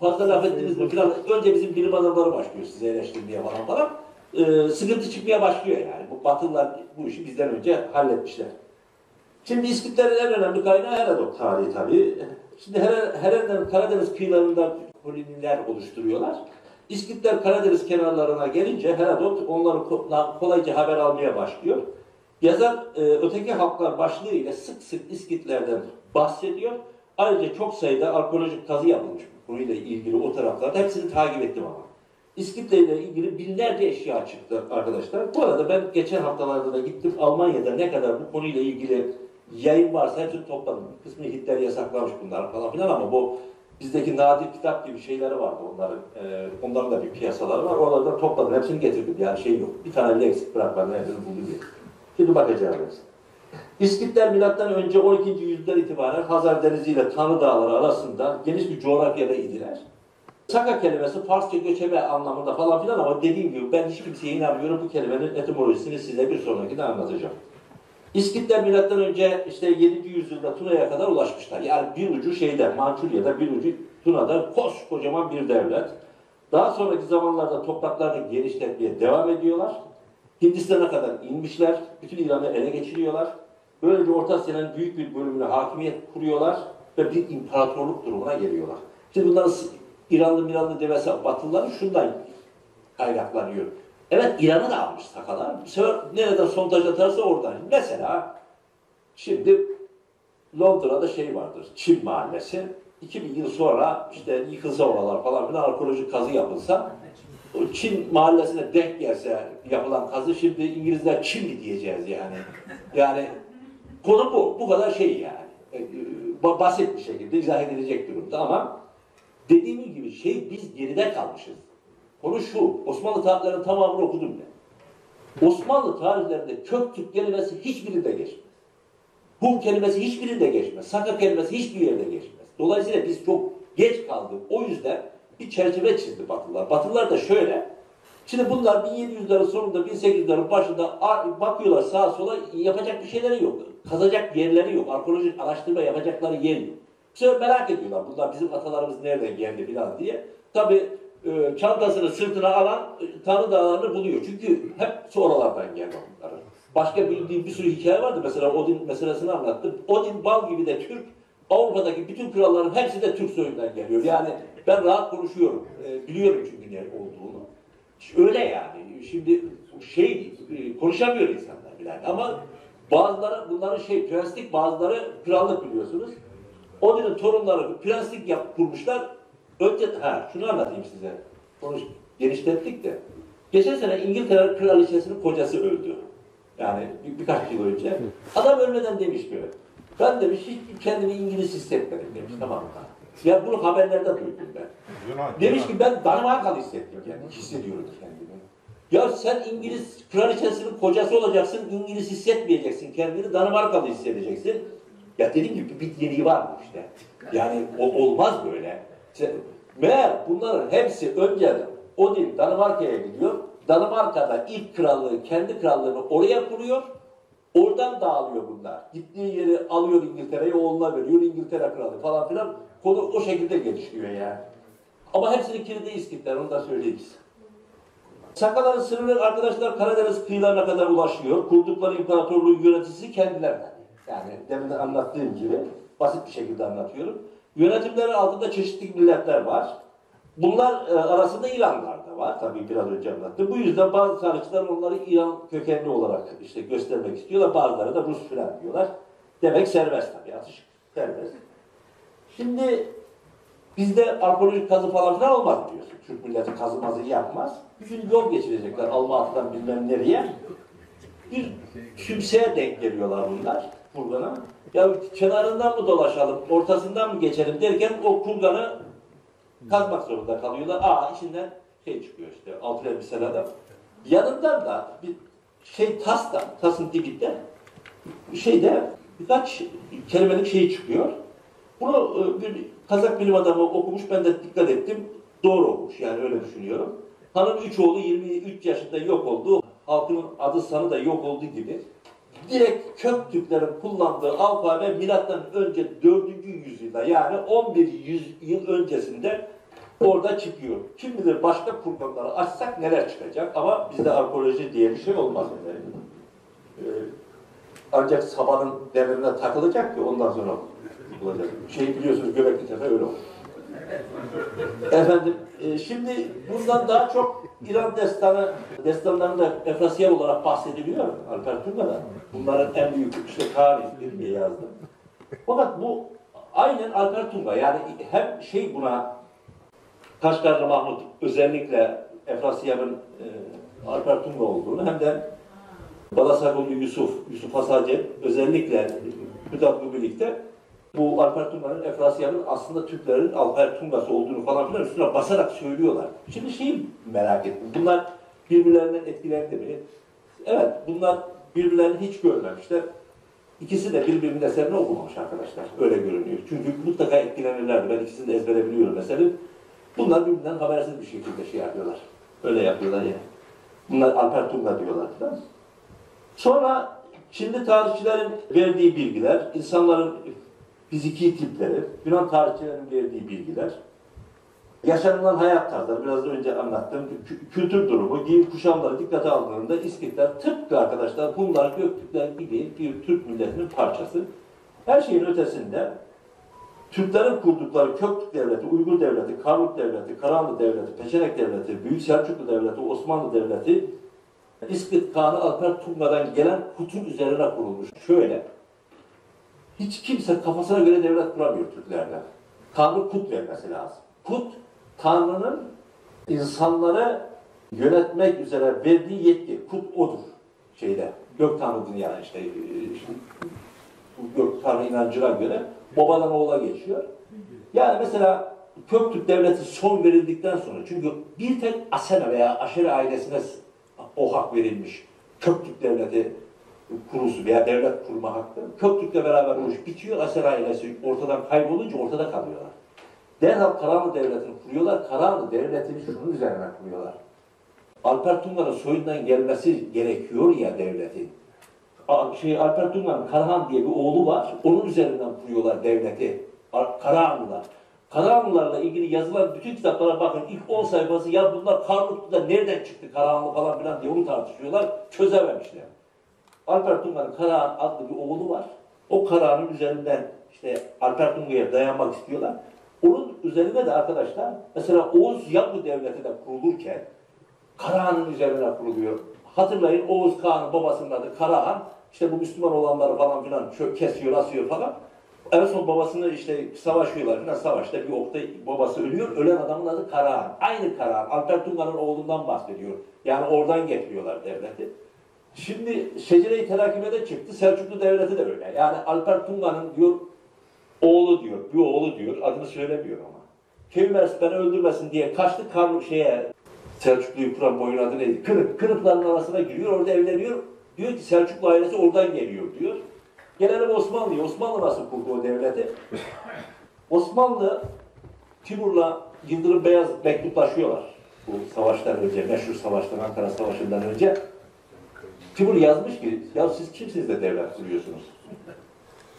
Fazla laf ettiniz mi filan. Önce bizim bilim adamları başlıyor size eleştirmeye falan falan. Ee, sıkıntı çıkmaya başlıyor yani. Bu Batılılar bu işi bizden önce halletmişler. Şimdi İskitlerin en önemli kaynağı Herodot tarihi tabii. Şimdi Her Herodot'un Karadeniz kıyılarında koloniler oluşturuyorlar. İskitler Karadeniz kenarlarına gelince Herodot onları kolayca haber almaya başlıyor. Yazar e, öteki halklar başlığı ile sık sık İskitlerden bahsediyor. Ayrıca çok sayıda arkeolojik kazı yapılmış bu konuyla ilgili o taraflarda. Hepsini takip ettim ama. İskitler ile ilgili binlerce eşya çıktı arkadaşlar. Bu arada ben geçen haftalarda da gittim Almanya'da ne kadar bu konuyla ilgili yayın varsa hepsini topladım. Kısmı Hitler yasaklamış bunlar falan filan ama bu bizdeki nadir kitap gibi şeyleri vardı onların. E, onların da bir piyasaları var. Oralardan topladım. Hepsini getirdim. Yani şey yok. Bir tane bile eksik bırakmadım. Hepsini buldum diye. Şimdi bakacağız. İskitler milattan önce 12. yüzyıldan itibaren Hazar Denizi ile Tanrı Dağları arasında geniş bir coğrafyada idiler. Saka kelimesi Farsça göçebe anlamında falan filan ama dediğim gibi ben hiç kimseye inanmıyorum. Bu kelimenin etimolojisini size bir sonrakinde anlatacağım. İskitler milattan önce işte 7. yüzyılda Tuna'ya kadar ulaşmışlar. Yani bir ucu şeyde, Mançurya'da bir ucu Tuna'da koskocaman bir devlet. Daha sonraki zamanlarda topraklarını genişletmeye devam ediyorlar. Hindistan'a kadar inmişler. Bütün İran'ı ele geçiriyorlar. Böylece Orta Asya'nın büyük bir bölümüne hakimiyet kuruyorlar ve bir imparatorluk durumuna geliyorlar. Şimdi bunların İranlı Miranlı devesi Batılıları şundan kaynaklanıyor. Evet İran'ı da almış sakalar. Bu sefer nereden sondaj atarsa oradan. Mesela şimdi Londra'da şey vardır. Çin mahallesi. 2000 yıl sonra işte yıkılsa oralar falan filan arkeolojik kazı yapılsa o Çin mahallesine denk gelse yapılan kazı şimdi İngilizler Çin mi diyeceğiz yani. Yani konu bu. Bu kadar şey yani. Basit bir şekilde izah edilecek durumda ama dediğim gibi şey biz geride kalmışız. Konu şu, Osmanlı tarihlerinin tamamını okudum ben. Osmanlı tarihlerinde kök Türk kelimesi hiçbirinde geçmez. Hun kelimesi hiçbirinde geçmez. Saka kelimesi hiçbir yerde geçmez. Dolayısıyla biz çok geç kaldık. O yüzden bir çerçeve çizdi Batılılar. Batılılar da şöyle, şimdi bunlar 1700'lerin sonunda 1800'lerin başında bakıyorlar sağa sola yapacak bir şeyleri yok. Kazacak yerleri yok. Arkeolojik araştırma yapacakları yer yok. Sonra merak ediyorlar bunlar bizim atalarımız nereden geldi filan diye. Tabi e, çantasını sırtına alan e, Tanrı Dağları'nı buluyor. Çünkü hep sonralardan geldi onların. Başka bildiğim bir sürü hikaye vardı. Mesela Odin meselesini anlattım. Odin bal gibi de Türk. Avrupa'daki bütün kralların hepsi de Türk soyundan geliyor. Yani ben rahat konuşuyorum. E, biliyorum çünkü ne olduğunu. Öyle yani. Şimdi şey e, konuşamıyor insanlar bile. Ama bazıları bunların şey prenslik bazıları krallık biliyorsunuz. Odin'in torunları prenslik yap, kurmuşlar. Önce, ha şunu anlatayım size. Konuş, genişlettik de. Geçen sene İngiltere kraliçesinin kocası öldü. Yani bir, birkaç yıl önce. Adam ölmeden demiş böyle. Ben demiş hiç kendimi İngiliz hissetmedim demiş tamam mı? Ya bunu haberlerde duydum ben. Demiş ki ben Danimarkalı hissettim kendimi. Hissediyorum kendimi. Ya sen İngiliz kraliçesinin kocası olacaksın, İngiliz hissetmeyeceksin kendini, Danimarkalı hissedeceksin. Ya dediğim gibi bir yeniği var bu işte. Yani o, olmaz böyle. Sen- meğer bunların hepsi önceden Odin Danimarka'ya gidiyor. Danimarka'da ilk krallığı, kendi krallığını oraya kuruyor. Oradan dağılıyor bunlar. Gittiği yeri alıyor İngiltere'ye, oğluna veriyor, İngiltere kralı falan filan. Konu o şekilde gelişiyor yani. Ama hepsinin kilidi İskitler, onu da söyleyeyim size. Sakaların sınırı arkadaşlar Karadeniz kıyılarına kadar ulaşıyor. Kurdukları imparatorluğun yöneticisi kendilerinden. Yani demin de anlattığım gibi basit bir şekilde anlatıyorum. Yönetimlerin altında çeşitli milletler var. Bunlar e, arasında İranlar da var. Tabii biraz önce anlattım. Bu yüzden bazı tarihçiler onları İran kökenli olarak işte göstermek istiyorlar. Bazıları da Rus filan diyorlar. Demek serbest tabii. Atış serbest. Şimdi Bizde arkeolojik kazı falan filan olmaz biliyorsun. Türk milleti kazı mazı yapmaz. Bütün yol geçirecekler Almatı'dan bilmem nereye. Bir kimseye denk geliyorlar bunlar kurgana. Ya kenarından mı dolaşalım, ortasından mı geçelim derken o kurganı kazmak zorunda kalıyorlar. Aa içinden şey çıkıyor işte altı elbiseli adam. Yanından da bir şey tas da, tasın dibinde şeyde birkaç kelimelik şey çıkıyor. Bunu e, bir Kazak bilim adamı okumuş, ben de dikkat ettim. Doğru okumuş yani öyle düşünüyorum. Hanım üç oğlu 23 yaşında yok oldu. Halkının adı sanı da yok olduğu gibi. Direkt kök Türklerin kullandığı alfabe milattan önce 4. yüzyılda yani 11 yüz yıl öncesinde orada çıkıyor. Kim bilir başka kurganları açsak neler çıkacak ama bizde arkeoloji diye bir şey olmaz. Ee, ancak sabanın demirine takılacak ki ondan sonra bulacak. Şey biliyorsunuz Göbekli Tepe öyle oldu. Efendim e, şimdi bundan daha çok İran destanı, destanlarında Efrasiyel olarak bahsediliyor Alper Tunga'da. Bunların en büyük işte tarihtir diye yazdım. Fakat bu aynen Alper Tunga yani hem şey buna Kaşgarlı Mahmut özellikle Efrasiyel'in e, Alper Tunga olduğunu hem de Balasagollu Yusuf, Yusuf Hasacı özellikle Hüdatlı birlikte bu Alper Tunga'nın Efrasya'nın aslında Türklerin Alper Tunga'sı olduğunu falan filan üstüne basarak söylüyorlar. Şimdi şeyi merak ettim. Bunlar birbirlerinden etkilendi mi? Evet, bunlar birbirlerini hiç görmemişler. İkisi de birbirinin eserini okumamış arkadaşlar. Öyle görünüyor. Çünkü mutlaka etkilenirlerdi. Ben ikisini de ezbere biliyorum mesela. Bunlar birbirinden habersiz bir şekilde şey yapıyorlar. Öyle yapıyorlar yani. Bunlar Alper Tunga diyorlar. Sonra şimdi tarihçilerin verdiği bilgiler, insanların fiziki tipleri, Yunan tarihçilerin verdiği bilgiler, yaşanılan hayat tarzları, biraz önce anlattığım kü- kültür durumu, giyim kuşamları dikkate aldığında İskitler tıpkı arkadaşlar Hunlar, Göktürkler gibi bir Türk milletinin parçası. Her şeyin ötesinde Türklerin kurdukları Köktürk Devleti, Uygur Devleti, Karluk Devleti, Karahanlı Devleti, Peçenek Devleti, Büyük Selçuklu Devleti, Osmanlı Devleti, İskit Kağan'ı Alper Tunga'dan gelen kutun üzerine kurulmuş. Şöyle, hiç kimse kafasına göre devlet kuramıyor Türklerde. Tanrı kut vermesi lazım. Kut, Tanrı'nın insanları yönetmek üzere verdiği yetki. Kut odur şeyde. Gök Tanrı'nın yani işte, e, işte gök Tanrı inancına göre babadan oğula geçiyor. Yani mesela Köktürk Devleti son verildikten sonra çünkü bir tek Asena veya Aşere ailesine o hak verilmiş. Köktürk Devleti kurusu veya devlet kurma hakkı Köktürk'le beraber o bitiyor. Asera ailesi ortadan kaybolunca ortada kalıyorlar. Derhal Karahanlı Devleti'ni kuruyorlar. Karahanlı Devleti'ni şunun üzerine kuruyorlar. Alper Tunga'nın soyundan gelmesi gerekiyor ya devletin. Şey, Alper Tunga'nın Karahan diye bir oğlu var. Onun üzerinden kuruyorlar devleti. Ar- Karahanlılar. Karahanlılarla ilgili yazılan bütün kitaplara bakın. ilk 10 sayfası ya bunlar Karluklu'da nereden çıktı Karahanlı falan filan diye onu tartışıyorlar. Çözememişler. Alper Tunga'nın Karahan adlı bir oğlu var. O Karahan'ın üzerinden işte Alper Tunga'ya dayanmak istiyorlar. Onun üzerine de arkadaşlar mesela Oğuz Yapı Devleti de kurulurken Karahan'ın üzerine kuruluyor. Hatırlayın Oğuz Kağan'ın babasının adı Karahan. İşte bu Müslüman olanları falan filan çö- kesiyor, asıyor falan. En son babasını işte savaşıyorlar falan. Savaşta bir okta babası ölüyor. Ölen adamın adı Karahan. Aynı Karahan. Alper Tunga'nın oğlundan bahsediyor. Yani oradan getiriyorlar devleti. Şimdi Şecere-i Terakkime'de çıktı. Selçuklu Devleti de öyle. Yani Alper Tunga'nın diyor oğlu diyor, bir oğlu diyor, adını söylemiyor ama. Keymers beni öldürmesin diye kaçtı kar şeye, Selçuklu'yu kuran boyun adı neydi? Kırık, kırıkların arasına giriyor, orada evleniyor. Diyor ki Selçuklu ailesi oradan geliyor diyor. Gelelim Osmanlı'ya. Osmanlı nasıl kurdu o devleti? Osmanlı Timur'la Yıldırım Beyaz mektuplaşıyorlar. Bu savaştan önce, meşhur savaştan, Ankara Savaşı'ndan önce. Timur yazmış ki, ya siz kimsiniz de devlet kuruyorsunuz?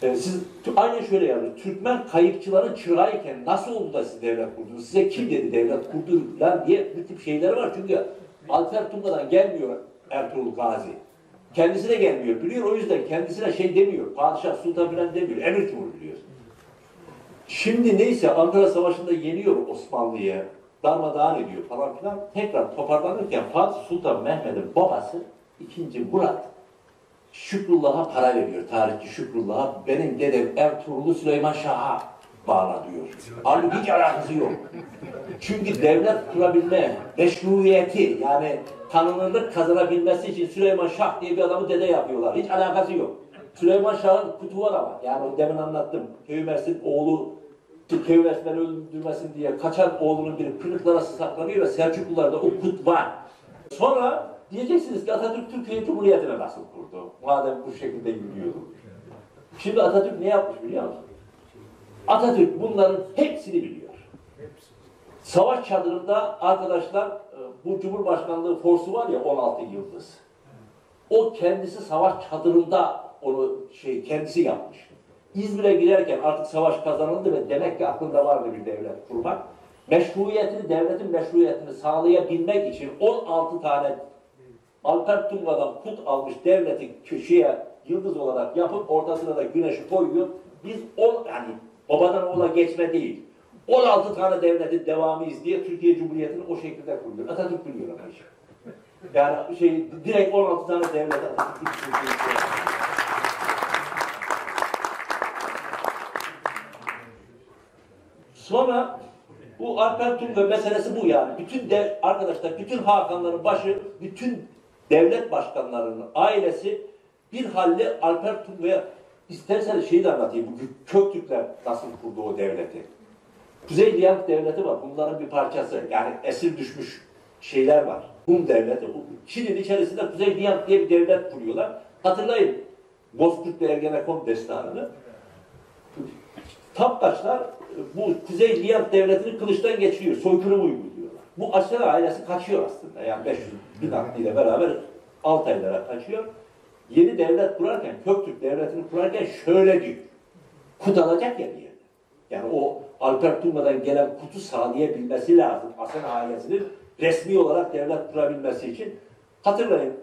Ee, siz aynen şöyle yazmış. Türkmen kayıkçıların çırağıyken nasıl oldu da siz devlet kurdunuz? Size kim dedi devlet kurdu lan diye bu tip şeyler var. Çünkü Alper Tunga'dan gelmiyor Ertuğrul Gazi. Kendisi de gelmiyor biliyor. O yüzden kendisine şey demiyor. Padişah Sultan falan demiyor. Emir Timur biliyor. Şimdi neyse Ankara Savaşı'nda yeniyor Osmanlı'yı. Darmadağın ediyor falan filan. Tekrar toparlanırken Fatih Sultan Mehmet'in babası 2. Murat Şükrullah'a para veriyor. Tarihçi Şükrullah'a benim dedem Ertuğrul'u Süleyman Şah'a bağla diyor. Halbuki hiç alakası yok. Çünkü devlet kurabilme, meşruiyeti yani tanınırlık kazanabilmesi için Süleyman Şah diye bir adamı dede yapıyorlar. Hiç alakası yok. Süleyman Şah'ın kutu var ama. Yani demin anlattım. Köymers'in oğlu Köyvers beni öldürmesin diye kaçan oğlunun biri kırıklara saklanıyor ve Selçuklularda o kut var. Sonra diyeceksiniz ki Atatürk Türkiye Cumhuriyeti'ne nasıl kurdu? Madem bu şekilde gidiyordu. Şimdi Atatürk ne yapmış biliyor musun? Atatürk bunların hepsini biliyor. Savaş çadırında arkadaşlar e, bu Cumhurbaşkanlığı forsu var ya 16 yıldız. O kendisi savaş çadırında onu şey kendisi yapmış. İzmir'e girerken artık savaş kazanıldı ve demek ki aklında vardı bir devlet kurmak. Meşruiyetini, devletin meşruiyetini sağlayabilmek için 16 tane Alper Tunga'dan kut almış devleti köşeye yıldız olarak yapıp ortasına da güneşi koyuyor. Biz on yani babadan oğula geçme değil. 16 tane devletin devamıyız diye Türkiye Cumhuriyeti'ni o şekilde kuruyor. Atatürk ama işte. Yani şey direkt 16 tane devlet Atatürk Sonra bu Alper Tunga meselesi bu yani. Bütün de, arkadaşlar bütün Hakanların başı, bütün devlet başkanlarının ailesi bir halle Alper Tunga'ya isterseniz şeyi de anlatayım. Bu Köktürkler nasıl kurdu o devleti. Kuzey Liyank devleti var. Bunların bir parçası. Yani esir düşmüş şeyler var. Hun devleti. Çin'in içerisinde Kuzey Liyank diye bir devlet kuruyorlar. Hatırlayın Bozkurt ve Ergenekon destanını. Taptaşlar bu Kuzey Liyank devletini kılıçtan geçiriyor. Soykırım uyguluyorlar. Bu Aşer ailesi kaçıyor aslında. Yani 500 bin aklıyla beraber Altaylara kaçıyor. Yeni devlet kurarken, Köktürk devletini kurarken şöyle diyor. Kut alacak ya diye. Yani o Alper Tunga'dan gelen kutu sağlayabilmesi lazım. Asen ailesinin resmi olarak devlet kurabilmesi için. Hatırlayın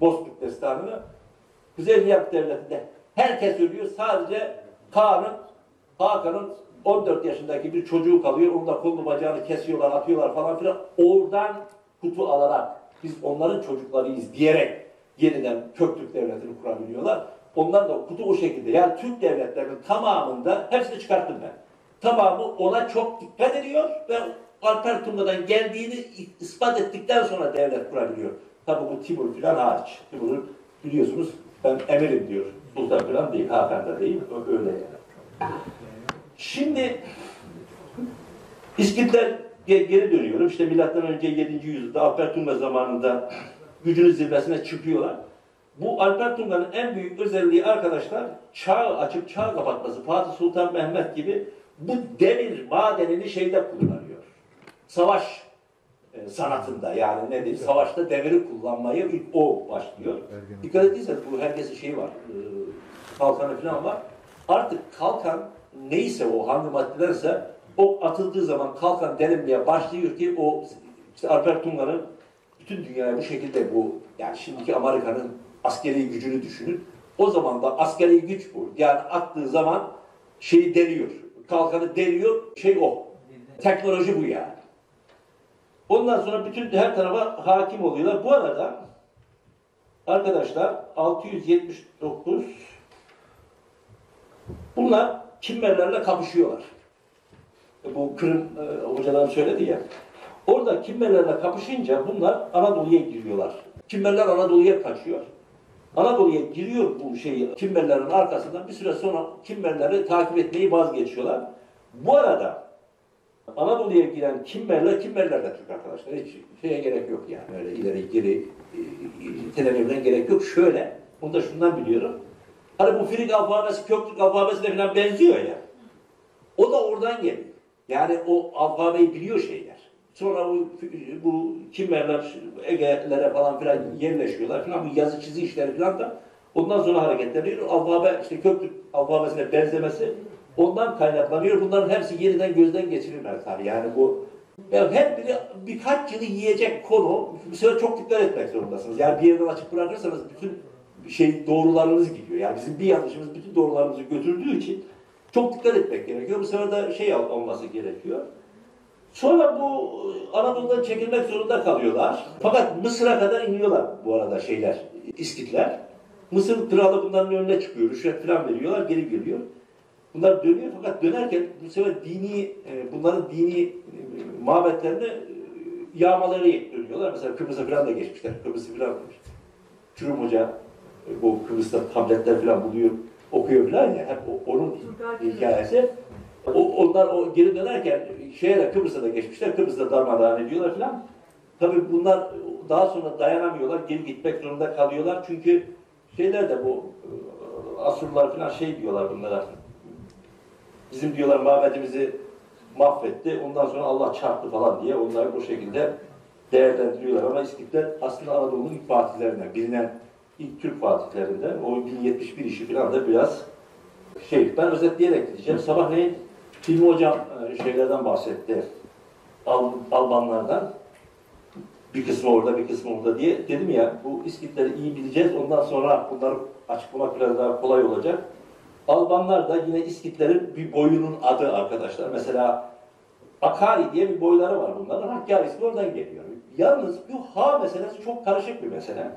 Bozkurt destanını. Kuzey Liyank devletinde herkes ölüyor. Sadece Kaan'ın Hakan'ın 14 yaşındaki bir çocuğu kalıyor. Onun da kolunu bacağını kesiyorlar, atıyorlar falan filan. Oradan kutu alarak biz onların çocuklarıyız diyerek yeniden Köktürk devletini kurabiliyorlar. Onlar da kutu o şekilde. Yani Türk devletlerinin tamamında hepsini çıkarttım ben. Tamamı ona çok dikkat ediyor ve Alper Tunga'dan geldiğini ispat ettikten sonra devlet kurabiliyor. Tabi bu Timur filan hariç. Timur'un biliyorsunuz ben emirim diyor. Sultan filan değil, Hakan da değil. Öyle yani. Şimdi İskitler geri dönüyorum. İşte milattan önce 7. yüzyılda Alper Tunga zamanında gücünün zirvesine çıkıyorlar. Bu Alper Tunga'nın en büyük özelliği arkadaşlar çağ açıp çağ kapatması. Fatih Sultan Mehmet gibi bu demir madenini şeyde kullanıyor. Savaş e, sanatında yani nedir? Savaşta demiri kullanmayı ilk o başlıyor. Dikkat ettiyseniz bu herkesin şeyi var. E, kalkanı falan var. Artık kalkan neyse o hangi maddelerse o atıldığı zaman kalkan delinmeye başlıyor ki o işte Alper Tunga'nın bütün dünyaya bu şekilde bu yani şimdiki Amerika'nın askeri gücünü düşünün. O zaman da askeri güç bu. Yani attığı zaman şeyi deliyor. Kalkanı deliyor. Şey o. Teknoloji bu yani. Ondan sonra bütün her tarafa hakim oluyorlar. Bu arada arkadaşlar 679 bunlar Kimmerlerle kapışıyorlar. Bu Kırım e, söyledi ya. Orada Kimmerlerle kapışınca bunlar Anadolu'ya giriyorlar. Kimmerler Anadolu'ya kaçıyor. Anadolu'ya giriyor bu şeyi Kimberlerin arkasından bir süre sonra Kimberleri takip etmeyi vazgeçiyorlar. Bu arada Anadolu'ya giren Kimberler, Kimberler de Türk arkadaşlar. Hiç şeye gerek yok yani. Öyle ileri geri e, televizyondan gerek yok. Şöyle, bunu da şundan biliyorum. Hani bu Frig alfabesi, Köktürk alfabesine falan benziyor ya. O da oradan geliyor. Yani o alfabeyi biliyor şeyler. Sonra bu, bu Kimberler, Ege'lere falan filan yerleşiyorlar falan. Bu yazı çizi işleri falan da ondan sonra hareketleniyor. Alfabe, işte Köktürk alfabesine benzemesi ondan kaynaklanıyor. Bunların hepsi yeniden gözden geçirilmez tabii. Yani bu ya her biri birkaç yılı yiyecek konu. Bu sefer çok dikkat etmek zorundasınız. Yani bir yerden açık bırakırsanız bütün şey doğrularınız gidiyor. Yani bizim bir yanlışımız bütün doğrularımızı götürdüğü için çok dikkat etmek gerekiyor. Bu de şey ol- olması gerekiyor. Sonra bu Anadolu'dan çekilmek zorunda kalıyorlar. Fakat Mısır'a kadar iniyorlar bu arada şeyler, İskitler. Mısır kralı bunların önüne çıkıyor, rüşvet falan veriyorlar, geri geliyor. Bunlar dönüyor fakat dönerken bu sefer dini, e, bunların dini e, mabetlerini yağmaları dönüyorlar. Mesela Kıbrıs'a falan da geçmişler. Kıbrıs'ı falan Çürüm Hoca e, bu Kıbrıs'ta tabletler falan buluyor, okuyor falan ya. Hep onun hikayesi. O, onlar o geri dönerken şeye de Kıbrıs'a da geçmişler. Kıbrıs'ta darmadağın ediyorlar falan. Tabii bunlar daha sonra dayanamıyorlar. Geri gitmek zorunda kalıyorlar. Çünkü şeyler de bu e, Asurlar falan şey diyorlar bunlara. Bizim diyorlar mabedimizi mahvetti. Ondan sonra Allah çarptı falan diye onları o şekilde değerlendiriyorlar. Ama İskitler aslında Anadolu'nun ilk fatihlerinden, bilinen ilk Türk fatihlerinden. O 1071 işi falan da biraz şey, ben özetleyerek gideceğim. Sabahleyin Hilmi Hocam e, şeylerden bahsetti. Al, Albanlardan. Bir kısmı orada, bir kısmı orada diye. Dedim ya, bu İskitleri iyi bileceğiz. Ondan sonra bunları açıklamak biraz daha kolay olacak. Albanlar da yine İskitlerin bir boyunun adı arkadaşlar. Mesela Akari diye bir boyları var bunların. Hakkari ismi oradan geliyor. Yalnız bu ha meselesi çok karışık bir mesele.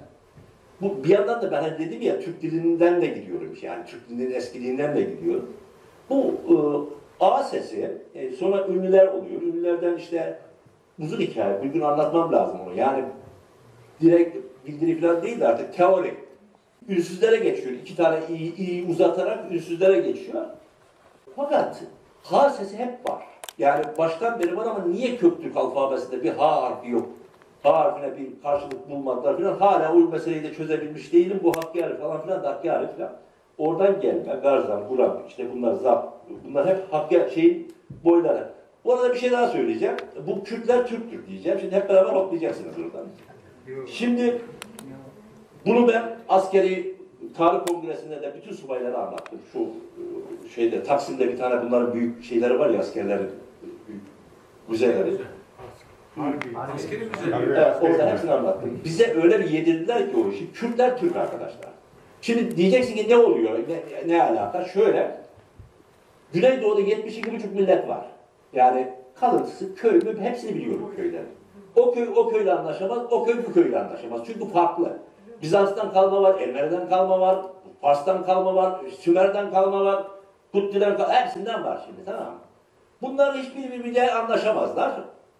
Bu bir yandan da ben hani dedim ya Türk dilinden de gidiyorum. Yani Türk dilinin eskiliğinden de gidiyorum. Bu e, A sesi e, sonra ünlüler oluyor. Ünlülerden işte uzun hikaye. Bir gün anlatmam lazım onu. Yani direkt bildiri falan değil de artık teori. Ünsüzlere geçiyor. İki tane iyi, iyi uzatarak ünsüzlere geçiyor. Fakat H sesi hep var. Yani baştan beri var ama niye Köktürk alfabesinde bir H harfi yok? H harfine bir karşılık bulmadılar falan. Hala o meseleyi de çözebilmiş değilim. Bu Hakkari falan filan da Hakkari falan. Oradan gelme, Garzan, Burak, işte bunlar Zap, bunlar hep Hakkari şeyin boyları. Bu arada bir şey daha söyleyeceğim. Bu Kürtler Türktür diyeceğim. Şimdi hep beraber okuyacaksınız oradan. Şimdi bunu ben askeri tarih kongresinde de bütün subaylara anlattım. Şu e, şeyde Taksim'de bir tane bunların büyük şeyleri var ya askerlerin büyük müzeleri. Askeri müze. Evet, orada hepsini anlattım. Bize öyle bir yedirdiler ki o işi. Kürtler Türk arkadaşlar. Şimdi diyeceksin ki ne oluyor? Ne, ne alaka? Şöyle. Güneydoğu'da 72,5 millet var. Yani kalıntısı, köy mü hepsini biliyorum köyden. O köy o köyle anlaşamaz, o köy bu köyle anlaşamaz. Çünkü farklı. Bizans'tan kalma var, Ermeni'den kalma var, Fars'tan kalma var, Sümer'den kalma var, Kutlu'dan kalma, hepsinden var şimdi tamam mı? Bunlar hiçbir birbiriyle anlaşamazlar.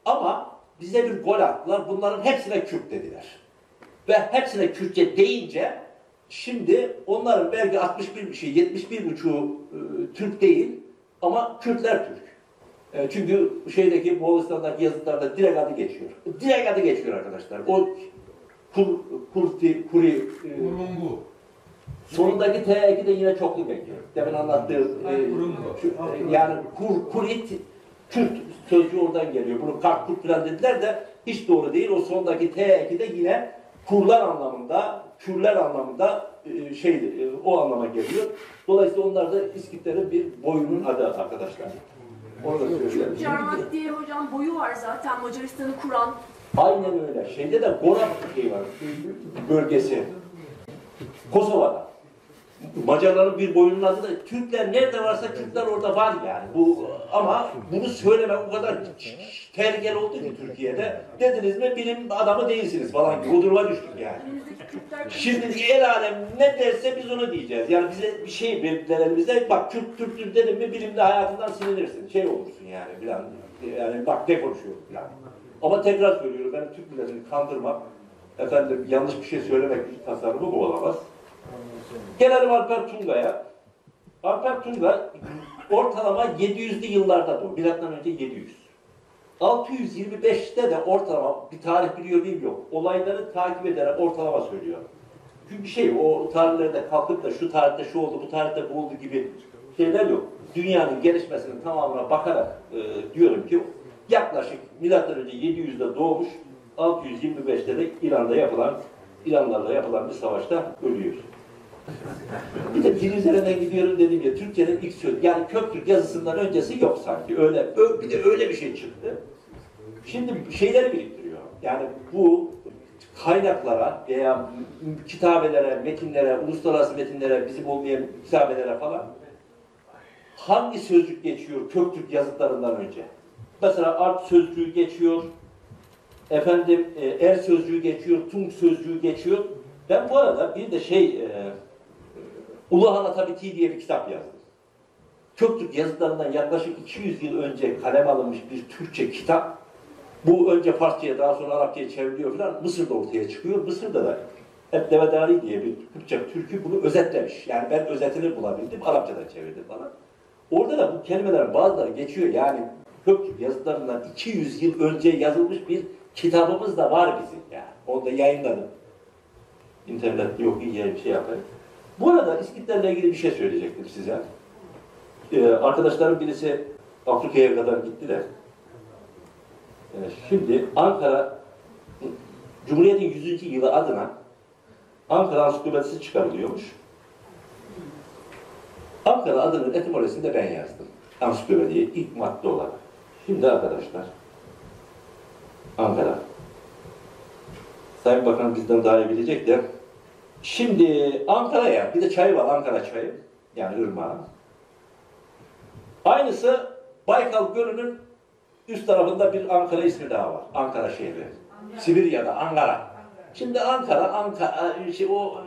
Ama bize bir gol attılar. Bunların hepsine Kürt dediler. Ve hepsine Kürtçe deyince şimdi onların belki 61 bir şey, 71 buçuğu e, Türk değil ama Kürtler Türk. E, çünkü şeydeki Moğolistan'daki yazıtlarda direkt adı geçiyor. Direkt adı geçiyor arkadaşlar. O kur, kurti, kuri, e, Kurungu. Sonundaki T2 de yine çoklu bekliyor. Demin anlattığım e, şu- e, yani kur, kurit Kürt sözcüğü oradan geliyor. Bunu kurt falan dediler de hiç doğru değil. O sondaki T2 de yine kurlar anlamında, kürler anlamında e, şey e, o anlama geliyor. Dolayısıyla onlar da İskitlerin bir boyunun adı arkadaşlar. Onu da söyleyelim. Cermak diye hocam boyu var zaten Macaristan'ı kuran. Aynen öyle. Şeyde de Gorak şey var, bölgesi. Kosova'da. Macarların bir boyunun adı da Türkler nerede varsa Türkler orada var yani. Bu ama bunu söylemek o kadar tehlikeli oldu ki Türkiye'de. Dediniz mi bilim adamı değilsiniz falan gibi. O duruma düştük yani. Şimdi el alem ne derse biz onu diyeceğiz. Yani bize bir şey verdiler. Bak Türk Türktür dedim mi bilimde hayatından silinirsin. Şey olursun yani filan. Yani bak ne konuşuyorum filan. Ama tekrar söylüyorum ben Türk milletini kandırmak, efendim yanlış bir şey söylemek tasarrufu bu olamaz. Gelelim Alper Tunga'ya. Alper Tunga ortalama 700'lü yıllarda doğdu. Milattan önce 700. 625'te de ortalama bir tarih biliyor muyum yok. Olayları takip ederek ortalama söylüyor. Çünkü şey o tarihlerde kalkıp da şu tarihte şu oldu, bu tarihte bu oldu gibi şeyler yok. Dünyanın gelişmesinin tamamına bakarak e, diyorum ki yaklaşık milattan önce 700'de doğmuş 625'te de İran'da yapılan İranlarla yapılan bir savaşta ölüyor. Bir de üzerinden gidiyorum dedim ya Türkçenin ilk söz yani Köktürk yazısından öncesi yok sanki öyle bir de öyle bir şey çıktı. Şimdi şeyleri biriktiriyor. Yani bu kaynaklara veya kitabelere, metinlere, uluslararası metinlere, bizim olmayan kitabelere falan hangi sözcük geçiyor Köktürk yazıtlarından önce? Mesela art sözcüğü geçiyor, efendim e, er sözcüğü geçiyor, tung sözcüğü geçiyor. Ben bu arada bir de şey e, Uluhan Atabiti diye bir kitap yazdım. Köktürk yazıtlarından yaklaşık 200 yıl önce kalem alınmış bir Türkçe kitap. Bu önce Farsça'ya daha sonra Arapça'ya çevriliyor falan. Mısır'da ortaya çıkıyor. Mısır'da da hep Devedari diye bir Türkçe türkü bunu özetlemiş. Yani ben özetini bulabildim. Arapçadan çevirdim falan. Orada da bu kelimelerin bazıları geçiyor. Yani Köktürk yazıtlarından 200 yıl önce yazılmış bir kitabımız da var bizim yani. Onu da yayınladım. İnternette yok iyi bir şey yapayım. Bu arada İskitlerle ilgili bir şey söyleyecektim size. Ee, arkadaşlarım birisi Afrika'ya kadar gitti de. Ee, şimdi Ankara Cumhuriyet'in 100. yılı adına Ankara Ansiklopedisi çıkarılıyormuş. Ankara adının etimolojisini de ben yazdım. Ansiklopediye ilk madde olarak. Şimdi arkadaşlar Ankara. Sayın Bakan bizden daha iyi bilecek de Şimdi Ankara'ya, bir de çay var Ankara çayı. Yani ırmağın. Aynısı Baykal Gölü'nün üst tarafında bir Ankara ismi daha var. Ankara şehri. Sibirya'da Ankara. Şimdi Ankara, Ankara, şey, o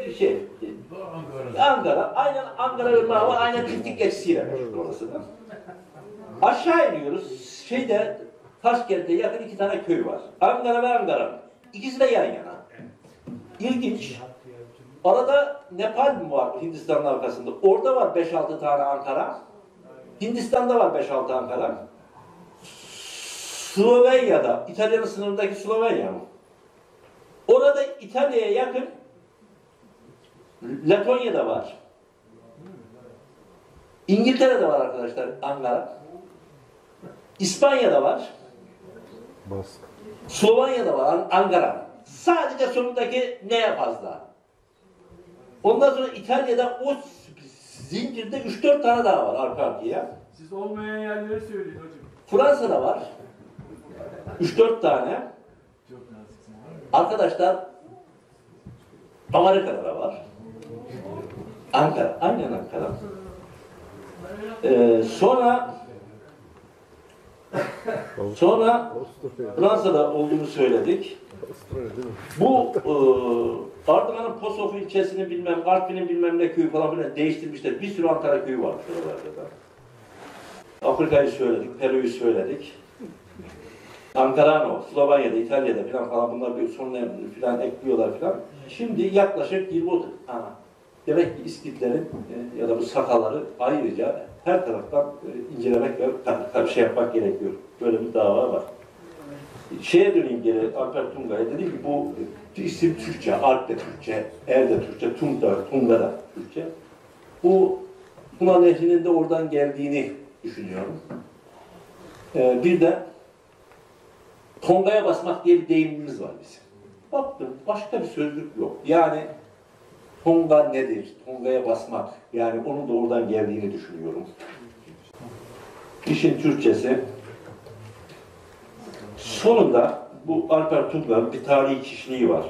e, şey, Ankara, aynen Ankara ırmağı var, aynen çiftlik geçisiyle meşhur orası da. Aşağı iniyoruz, şeyde, Taşkent'te yakın iki tane köy var. Ankara ve Ankara. İkisi de yan yana. İlginç. Arada Nepal mi var Hindistan'ın arkasında? Orada var 5-6 tane Ankara. Hindistan'da var 5-6 Ankara. Slovenya'da, İtalya'nın sınırındaki Slovenya mı? Orada İtalya'ya yakın Letonya'da var. İngiltere'de var arkadaşlar Ankara. İspanya'da var. Bask. Slovanya'da var An- Ankara. Sadece sonundaki neye fazla? Ondan sonra İtalya'da o zincirde 3-4 tane daha var arka arkaya. Siz olmayan yerleri söyleyin hocam. Fransa'da var. 3-4 tane. Arkadaşlar Amerika'da da var. Ankara. Aynen Ankara. Ee, sonra sonra. Fransa'da olduğunu söyledik. Bu e, Ardahan'ın Posof ilçesinin bilmem, Artvin'in bilmem ne köyü falan filan değiştirmişler. Bir sürü Ankara köyü var şuralarda da. Afrika'yı söyledik, Peru'yu söyledik. Ankarano, Slovanya'da, İtalya'da falan falan bunlar bir sonuna falan ekliyorlar falan. Şimdi yaklaşık 20 30 Aha. Demek ki İskitlerin e, ya da bu sakalları ayrıca her taraftan e, incelemek ve şey yapmak gerekiyor. Böyle bir dava var. Şeye döneyim geri Alper Tunga'ya. Dedi ki bu isim Türkçe, Alp de Türkçe, Er de Türkçe, Tung da, Tunga da Türkçe. Bu Tuna Nehri'nin de oradan geldiğini düşünüyorum. Ee, bir de Tonga'ya basmak diye bir deyimimiz var bizim. Baktım başka bir sözlük yok. Yani Tonga nedir? Tonga'ya basmak. Yani onun da oradan geldiğini düşünüyorum. İşin Türkçesi Sonunda bu Alper Tuglar'ın bir tarihi kişiliği var.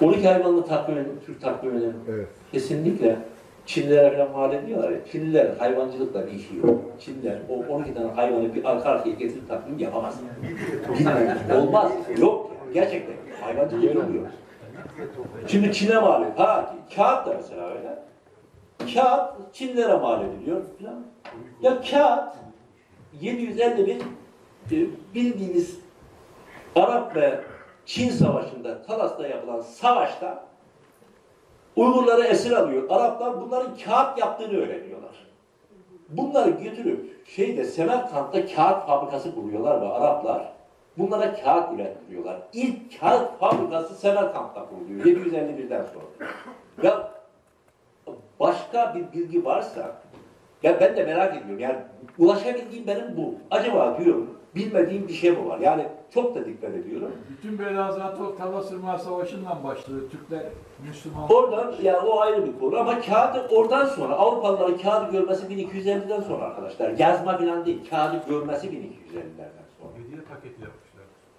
12 hayvanlı takvimin, Türk takviminin Evet. kesinlikle Çinlilere falan mal ediyorlar ya. Çinliler hayvancılıkla bir işi yok. Çinliler o 12 tane hayvanı bir arka arkaya getirip takvim yapamaz. Olmaz. Yok. Gerçekten. Hayvancılık olmuyor. Şimdi Çin'e mal ediyor. Ha kağıt da mesela öyle. Kağıt Çinlilere mal ediliyor. Ya kağıt 751 e, bildiğiniz Arap ve Çin savaşında Talas'ta yapılan savaşta Uygurları esir alıyor. Araplar bunların kağıt yaptığını öğreniyorlar. Bunları götürüp şeyde Semerkant'ta kağıt fabrikası kuruyorlar ve Araplar bunlara kağıt ürettiriyorlar. İlk kağıt fabrikası Semerkant'ta kuruluyor 751'den sonra. Ya başka bir bilgi varsa ya ben de merak ediyorum. Yani ulaşabildiğim benim bu. Acaba diyorum bilmediğim bir şey mi var? Yani çok da dikkat ediyorum. Bütün bela zaten o Talasırma Savaşı'ndan başladı. Türkler Müslüman. Oradan yani o ayrı bir konu ama kağıdı oradan sonra Avrupalıların kağıdı görmesi 1250'den sonra arkadaşlar. Yazma falan değil. Kağıdı görmesi 1250'lerden sonra. Hediye paketi yapmışlar.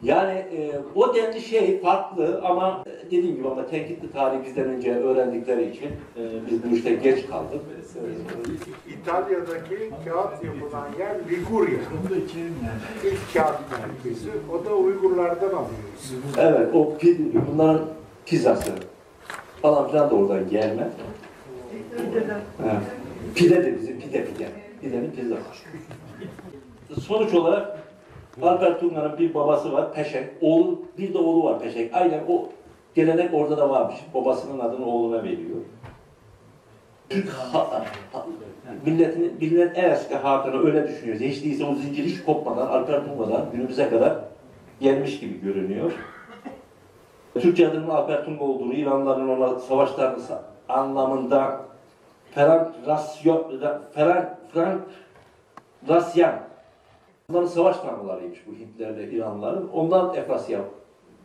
Yani e, o denli şey farklı ama e, dediğim gibi ama tenkitli tarih bizden önce öğrendikleri için e, biz bu işte geç kaldık. E, İtalya'daki kağıt yapılan yer Liguria. Onu da içelim yani. İlk kağıt merkezi. O da Uygurlardan alıyoruz. Evet, o pi- bunların pizzası falan filan da oradan gelme. Pide de bizim pide pide. Pidenin pizzası. Sonuç olarak Albert Tunga'nın bir babası var Peşek. Oğlu, bir de oğlu var Peşek. Aynen o gelenek orada da varmış. Babasının adını oğluna veriyor. Türk ha, ha, milletin en eski hakanı öyle düşünüyoruz. Hiç değilse o zincir hiç kopmadan Alper Tunga'dan günümüze kadar gelmiş gibi görünüyor. Türkçe adının Alper Tunga olduğunu, İranlıların ona savaşlarını sa- anlamında Ferhan Rasyo, Ra- Ferhan, Frank Rasyan Bunların savaş tanrılarıymış bu Hintlerle İranlıların. Ondan Efrasya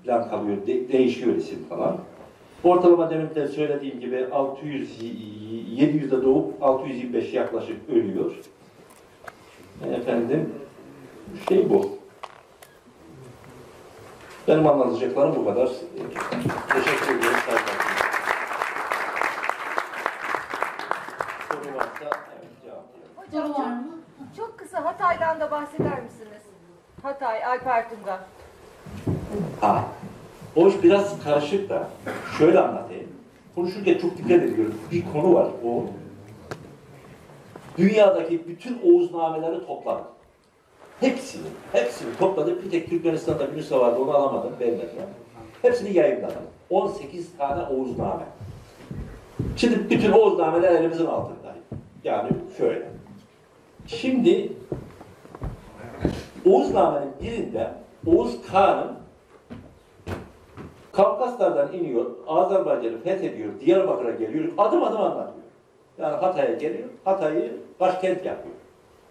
falan kalıyor, de- değişiyor isim falan. Ortalama demin de söylediğim gibi 600 700'de doğup 625 yaklaşık ölüyor. Efendim şey bu. Benim anlatacaklarım bu kadar. Teşekkür ederim. Soru varsa evet, cevaplayalım. Soru var mı? Çok kısa Hatay'dan da bahseder misiniz? Hatay, Alper Tunga. Ha. O iş biraz karışık da. Şöyle anlatayım. Konuşurken çok dikkat ediyorum. Bir konu var. O dünyadaki bütün Oğuznameleri topladı. Hepsini, hepsini topladı. Bir tek Türkmenistan'da bir vardı. Onu alamadım. Vermediler. Hepsini yayınladı. 18 tane Oğuzname. Şimdi bütün Oğuznameler elimizin altında. Yani şöyle. Şimdi Oğuzname'nin birinde Oğuz Kağan'ın Kafkaslardan iniyor, Azerbaycan'ı fethediyor, Diyarbakır'a geliyor, adım adım anlatıyor. Yani Hatay'a geliyor, Hatay'ı başkent yapıyor.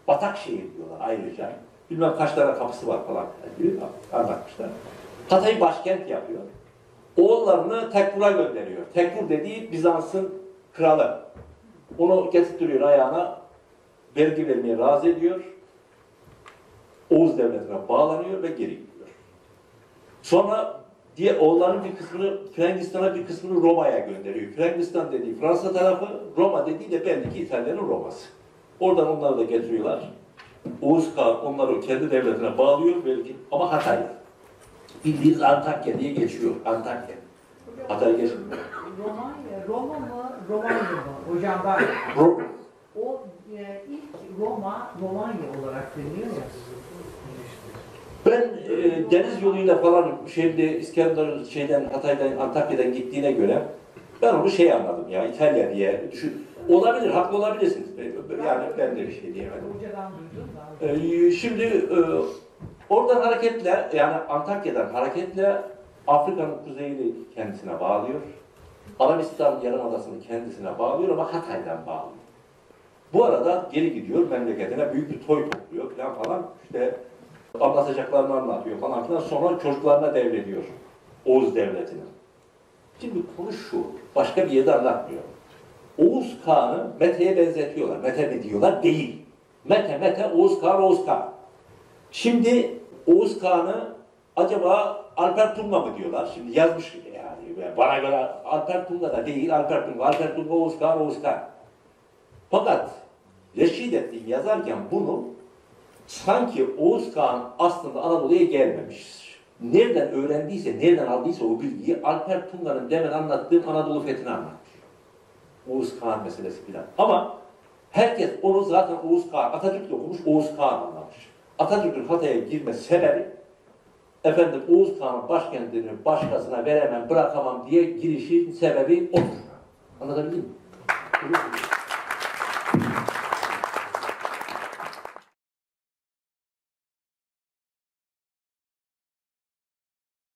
Batakşehir diyorlar ayrıca. Bilmem kaç tane kapısı var falan diyor, anlatmışlar. Hatay'ı başkent yapıyor. Oğullarını Tekfur'a gönderiyor. Tekfur dediği Bizans'ın kralı. Onu getirtiyor ayağına, vergi vermeye razı ediyor. Oğuz devletine bağlanıyor ve geri gidiyor. Sonra diye oğulların bir kısmını Frangistan'a bir kısmını Roma'ya gönderiyor. Frangistan dediği Fransa tarafı, Roma dediği de belli ki İtalya'nın Roma'sı. Oradan onları da getiriyorlar. Oğuz Kağan onları kendi devletine bağlıyor belki ama Hatay'da. Bildiğiniz Antakya diye geçiyor. Antakya. Hatay geçmiyor. Romanya, Roma mı, Romanya mı? Hocam ben Ro- o e, ilk Roma, Romanya olarak deniliyor ya. Ben e, deniz yoluyla falan şeyde İskender şeyden Hatay'dan Antakya'dan gittiğine göre ben onu şey anladım ya İtalya diye düşün. Olabilir, haklı olabilirsiniz. Yani ben de bir şey diyemedim. Ee, şimdi e, oradan hareketle yani Antakya'dan hareketle Afrika'nın kuzeyini kendisine bağlıyor. Arabistan Yarımadası'nı kendisine bağlıyor ama Hatay'dan bağlıyor. Bu arada geri gidiyor memleketine büyük bir toy topluyor falan falan işte anlatacaklarını anlatıyor falan filan sonra çocuklarına devrediyor Oğuz devletini. Şimdi konu şu, başka bir yerde anlatmıyor. Oğuz Kağan'ı Mete'ye benzetiyorlar. Mete mi diyorlar? Değil. Mete, Mete, Oğuz Kağan, Oğuz Kağan. Şimdi Oğuz Kağan'ı acaba Alper Tunga mı diyorlar? Şimdi yazmış yani. Bana göre Alper Tunga da değil, Alper Tunga. Alper Tunga, Oğuz Kağan, Oğuz Kağan. Fakat Reşidettin yazarken bunu sanki Oğuz Kağan aslında Anadolu'ya gelmemiş. Nereden öğrendiyse, nereden aldıysa o bilgiyi Alper Tunga'nın demin anlattığım Anadolu fethini anlatmış. Oğuz Kağan meselesi filan. Ama herkes onu zaten Oğuz Kağan, Atatürk okumuş, Oğuz Kağan anlamış. Atatürk'ün Hatay'a girme sebebi efendim Oğuz Kağan'ın başkentini başkasına veremem, bırakamam diye girişin sebebi odur. Anlatabildim mi?